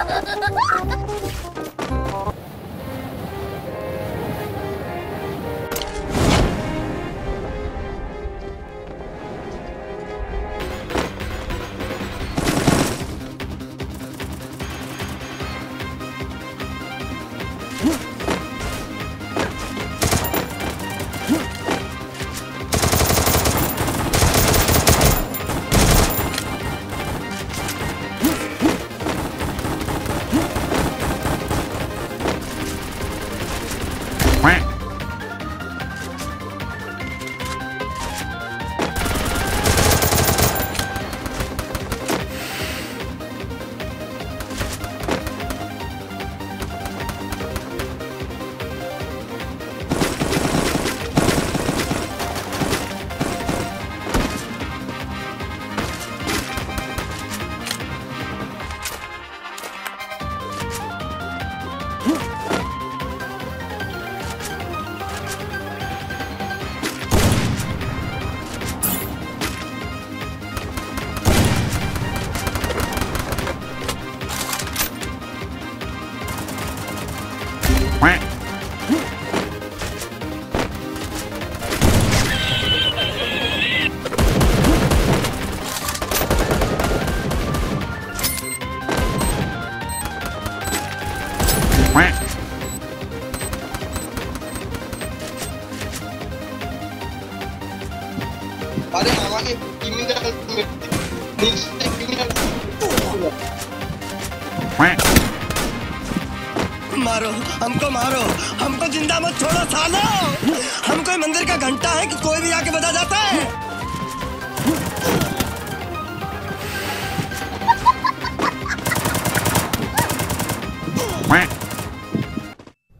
Ha ha ha! Quack. अरे मारो हमको मारो। हमको ज़िंदा मत छोड़ो सालो। हम कोई मंदिर का घंटा है कि कोई भी आके बजा जाता है? Quack.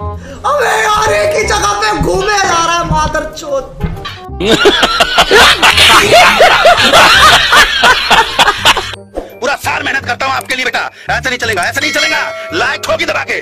अबे यार, एक ही जगह पे घूमे जा रहा है मादर चोत पूरा साल मेहनत करता हूँ आपके लिए बेटा। ऐसा नहीं चलेगा, ऐसा नहीं चलेगा। लाइक ठोकी दबा के।